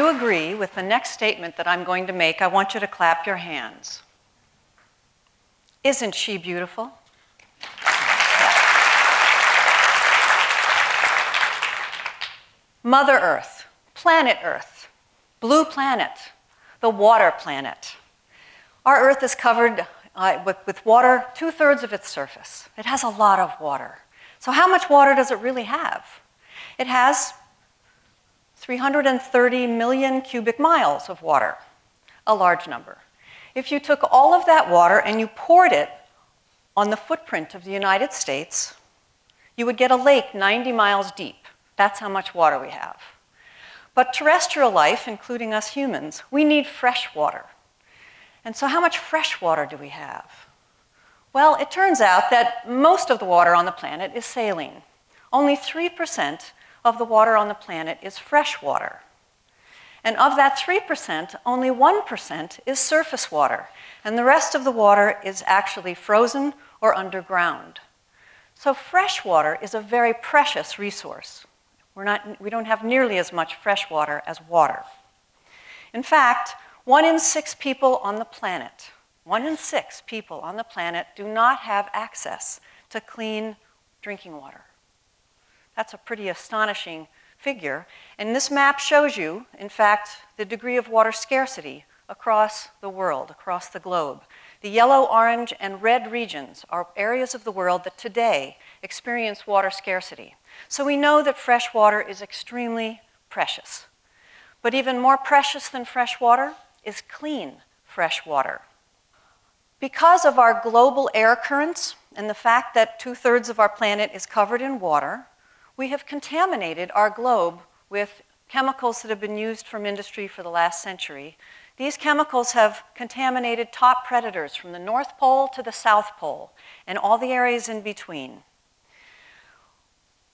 You agree with the next statement that I'm going to make, I want you to clap your hands. Isn't she beautiful? Mother Earth, planet Earth, blue planet, the water planet. Our Earth is covered uh, with, with water two thirds of its surface. It has a lot of water. So, how much water does it really have? It has 330 million cubic miles of water, a large number. If you took all of that water and you poured it on the footprint of the United States, you would get a lake 90 miles deep. That's how much water we have. But terrestrial life, including us humans, we need fresh water. And so, how much fresh water do we have? Well, it turns out that most of the water on the planet is saline. Only 3% of the water on the planet is fresh water. And of that 3%, only 1% is surface water, and the rest of the water is actually frozen or underground. So, fresh water is a very precious resource. We're not, we don't have nearly as much fresh water as water. In fact, one in six people on the planet, one in six people on the planet do not have access to clean drinking water. That's a pretty astonishing figure. And this map shows you, in fact, the degree of water scarcity across the world, across the globe. The yellow, orange, and red regions are areas of the world that today experience water scarcity. So we know that fresh water is extremely precious. But even more precious than fresh water is clean fresh water. Because of our global air currents and the fact that two thirds of our planet is covered in water, we have contaminated our globe with chemicals that have been used from industry for the last century. These chemicals have contaminated top predators from the North Pole to the South Pole and all the areas in between.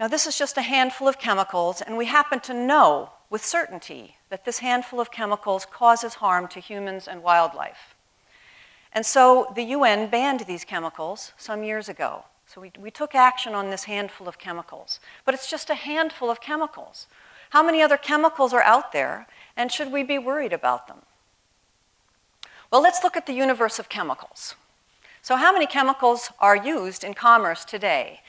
Now, this is just a handful of chemicals, and we happen to know with certainty that this handful of chemicals causes harm to humans and wildlife. And so the UN banned these chemicals some years ago. So we, we took action on this handful of chemicals. But it's just a handful of chemicals. How many other chemicals are out there, and should we be worried about them? Well, let's look at the universe of chemicals. So, how many chemicals are used in commerce today?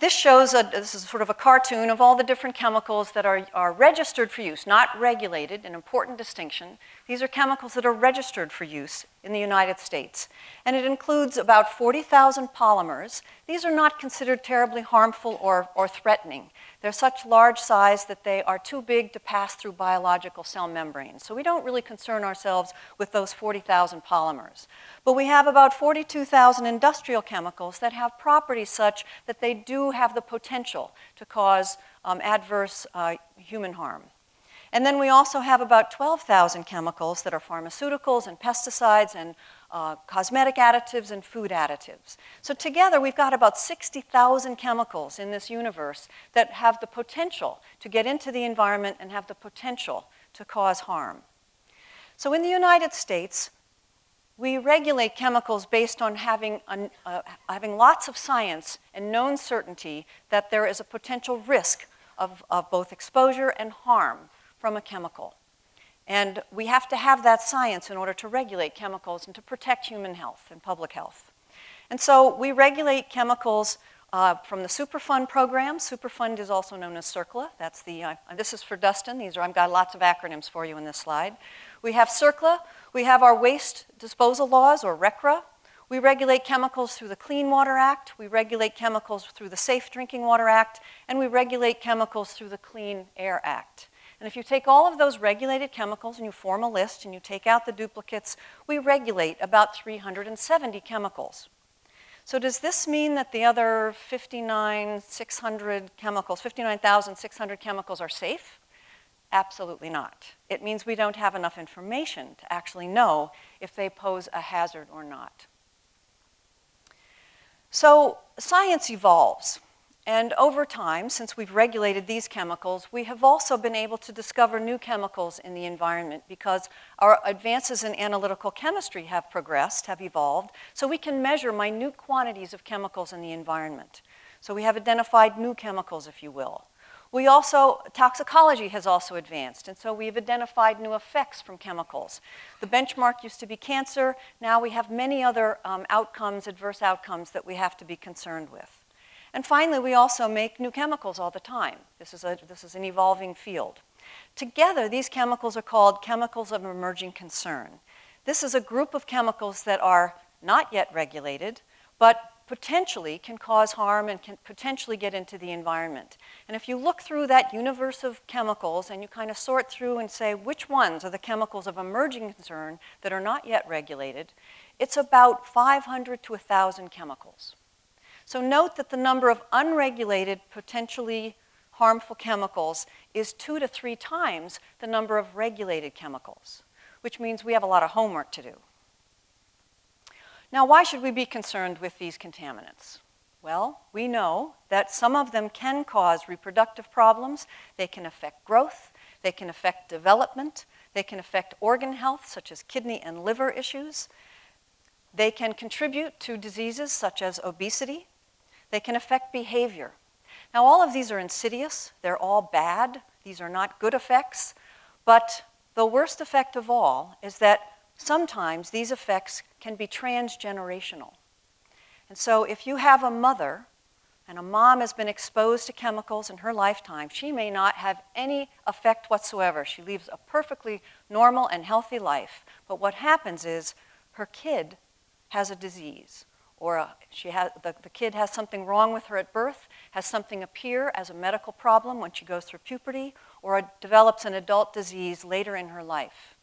This shows, a, this is sort of a cartoon of all the different chemicals that are, are registered for use, not regulated, an important distinction. These are chemicals that are registered for use in the United States. And it includes about 40,000 polymers. These are not considered terribly harmful or, or threatening. They're such large size that they are too big to pass through biological cell membranes. So we don't really concern ourselves with those 40,000 polymers. But we have about 42,000 industrial chemicals that have properties such that they do have the potential to cause um, adverse uh, human harm. And then we also have about 12,000 chemicals that are pharmaceuticals and pesticides and uh, cosmetic additives and food additives. So together we've got about 60,000 chemicals in this universe that have the potential to get into the environment and have the potential to cause harm. So in the United States, we regulate chemicals based on having, uh, having lots of science and known certainty that there is a potential risk of, of both exposure and harm from a chemical. And we have to have that science in order to regulate chemicals and to protect human health and public health. And so we regulate chemicals uh, from the Superfund program. Superfund is also known as CERCLA. That's the, uh, this is for Dustin. These are, I've got lots of acronyms for you in this slide. We have CERCLA. We have our waste disposal laws, or RCRA. We regulate chemicals through the Clean Water Act. We regulate chemicals through the Safe Drinking Water Act. And we regulate chemicals through the Clean Air Act. And if you take all of those regulated chemicals and you form a list and you take out the duplicates, we regulate about 370 chemicals. So does this mean that the other 59,600 chemicals, 59,600 chemicals are safe? Absolutely not. It means we don't have enough information to actually know if they pose a hazard or not. So science evolves. And over time, since we've regulated these chemicals, we have also been able to discover new chemicals in the environment because our advances in analytical chemistry have progressed, have evolved, so we can measure minute quantities of chemicals in the environment. So we have identified new chemicals, if you will. We also, toxicology has also advanced, and so we've identified new effects from chemicals. The benchmark used to be cancer. Now we have many other um, outcomes, adverse outcomes, that we have to be concerned with. And finally, we also make new chemicals all the time. This is, a, this is an evolving field. Together, these chemicals are called chemicals of emerging concern. This is a group of chemicals that are not yet regulated, but potentially can cause harm and can potentially get into the environment. And if you look through that universe of chemicals and you kind of sort through and say which ones are the chemicals of emerging concern that are not yet regulated, it's about 500 to 1,000 chemicals. So note that the number of unregulated, potentially harmful chemicals is two to three times the number of regulated chemicals, which means we have a lot of homework to do. Now, why should we be concerned with these contaminants? Well, we know that some of them can cause reproductive problems, they can affect growth, they can affect development, they can affect organ health, such as kidney and liver issues. They can contribute to diseases such as obesity. They can affect behavior. Now, all of these are insidious, they're all bad, these are not good effects, but the worst effect of all is that sometimes these effects can be transgenerational. And so if you have a mother and a mom has been exposed to chemicals in her lifetime, she may not have any effect whatsoever. She leads a perfectly normal and healthy life. But what happens is her kid has a disease, or a, she has, the, the kid has something wrong with her at birth, has something appear as a medical problem when she goes through puberty, or a, develops an adult disease later in her life.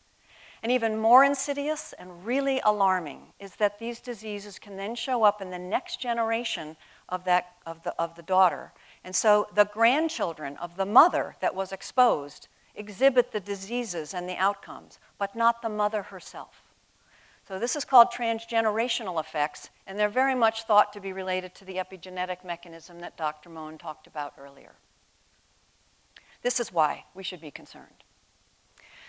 And even more insidious and really alarming is that these diseases can then show up in the next generation of, that, of, the, of the daughter. And so the grandchildren of the mother that was exposed exhibit the diseases and the outcomes, but not the mother herself. So this is called transgenerational effects, and they're very much thought to be related to the epigenetic mechanism that Dr. Moen talked about earlier. This is why we should be concerned.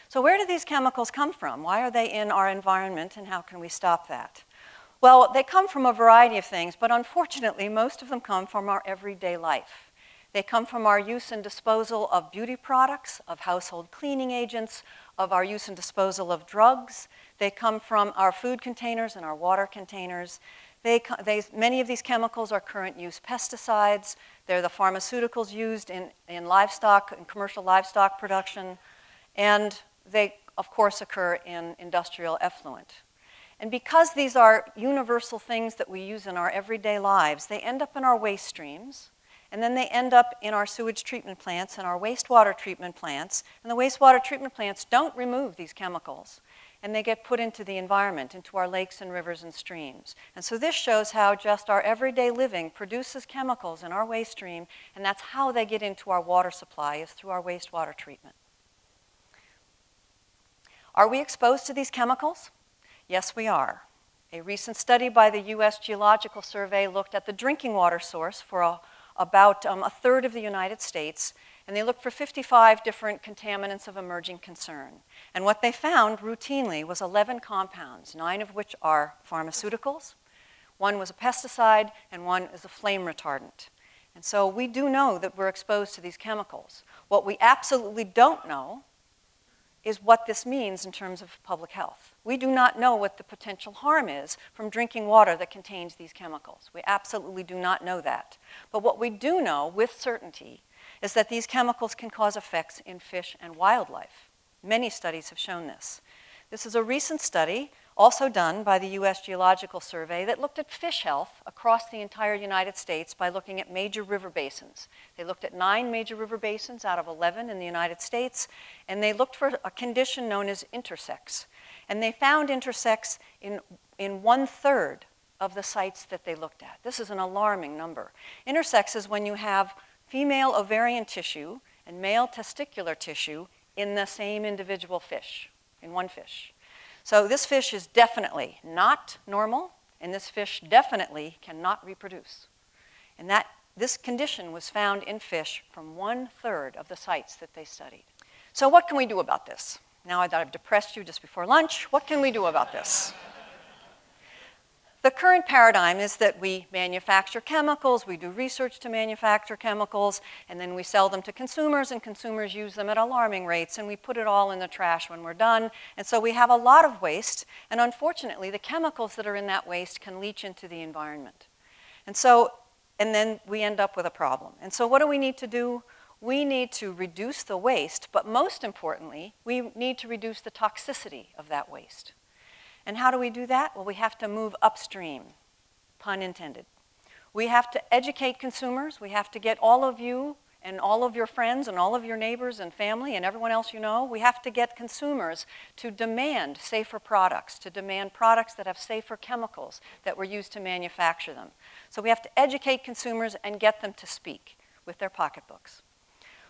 So, where do these chemicals come from? Why are they in our environment, and how can we stop that? Well, they come from a variety of things, but unfortunately, most of them come from our everyday life. They come from our use and disposal of beauty products, of household cleaning agents, of our use and disposal of drugs. They come from our food containers and our water containers. They, they, many of these chemicals are current use pesticides. They're the pharmaceuticals used in, in livestock, in commercial livestock production. And they, of course, occur in industrial effluent. And because these are universal things that we use in our everyday lives, they end up in our waste streams, and then they end up in our sewage treatment plants and our wastewater treatment plants. And the wastewater treatment plants don't remove these chemicals, and they get put into the environment, into our lakes and rivers and streams. And so this shows how just our everyday living produces chemicals in our waste stream, and that's how they get into our water supply, is through our wastewater treatment. Are we exposed to these chemicals? Yes, we are. A recent study by the U.S. Geological Survey looked at the drinking water source for a, about um, a third of the United States, and they looked for 55 different contaminants of emerging concern. And what they found routinely was 11 compounds, nine of which are pharmaceuticals, one was a pesticide, and one is a flame retardant. And so we do know that we're exposed to these chemicals. What we absolutely don't know is what this means in terms of public health. We do not know what the potential harm is from drinking water that contains these chemicals. We absolutely do not know that. But what we do know with certainty is that these chemicals can cause effects in fish and wildlife. Many studies have shown this. This is a recent study also done by the U.S. Geological Survey that looked at fish health across the entire United States by looking at major river basins. They looked at nine major river basins out of 11 in the United States, and they looked for a condition known as intersex. And they found intersex in, in one third of the sites that they looked at. This is an alarming number. Intersex is when you have female ovarian tissue and male testicular tissue in the same individual fish, in one fish. So this fish is definitely not normal, and this fish definitely cannot reproduce. And that, this condition was found in fish from one third of the sites that they studied. So, what can we do about this? Now that I've depressed you just before lunch, what can we do about this? The current paradigm is that we manufacture chemicals, we do research to manufacture chemicals, and then we sell them to consumers, and consumers use them at alarming rates, and we put it all in the trash when we're done. And so we have a lot of waste, and unfortunately, the chemicals that are in that waste can leach into the environment. And so, and then we end up with a problem. And so, what do we need to do? We need to reduce the waste, but most importantly, we need to reduce the toxicity of that waste. And how do we do that? Well, we have to move upstream, pun intended. We have to educate consumers. We have to get all of you and all of your friends and all of your neighbors and family and everyone else you know, we have to get consumers to demand safer products, to demand products that have safer chemicals that were used to manufacture them. So we have to educate consumers and get them to speak with their pocketbooks.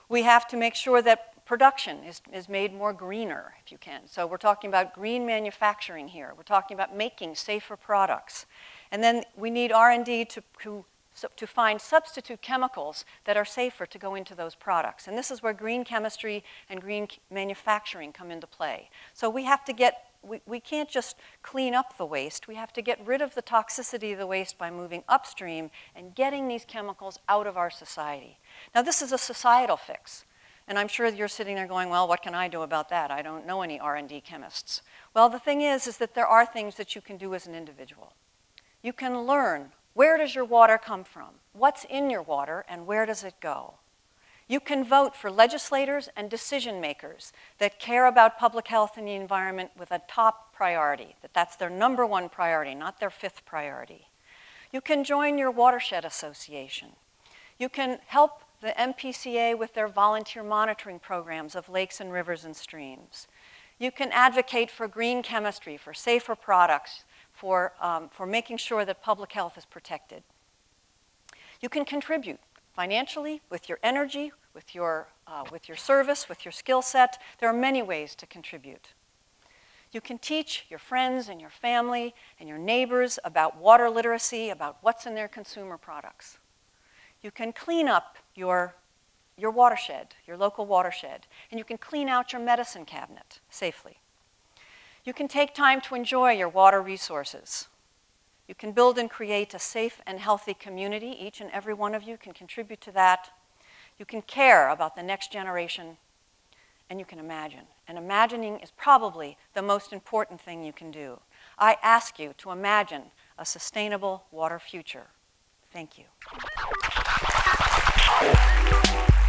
We have to make sure that production is, is made more greener, if you can. So we're talking about green manufacturing here. We're talking about making safer products. And then we need R&D to, to, to find substitute chemicals that are safer to go into those products. And this is where green chemistry and green manufacturing come into play. So we have to get we, we can't just clean up the waste. We have to get rid of the toxicity of the waste by moving upstream and getting these chemicals out of our society. Now, this is a societal fix. And I'm sure you're sitting there going, well, what can I do about that? I don't know any R&D chemists. Well, the thing is, is that there are things that you can do as an individual. You can learn where does your water come from? What's in your water and where does it go? You can vote for legislators and decision makers that care about public health and the environment with a top priority, that that's their number one priority, not their fifth priority. You can join your watershed association. You can help the MPCA with their volunteer monitoring programs of lakes and rivers and streams. You can advocate for green chemistry, for safer products, for, um, for making sure that public health is protected. You can contribute financially, with your energy, with your, uh, with your service, with your skill set. There are many ways to contribute. You can teach your friends and your family and your neighbors about water literacy, about what's in their consumer products. You can clean up your, your watershed, your local watershed, and you can clean out your medicine cabinet safely. You can take time to enjoy your water resources. You can build and create a safe and healthy community. Each and every one of you can contribute to that. You can care about the next generation, and you can imagine. And imagining is probably the most important thing you can do. I ask you to imagine a sustainable water future. Thank you you